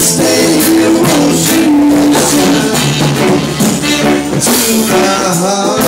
stay emotional to my heart.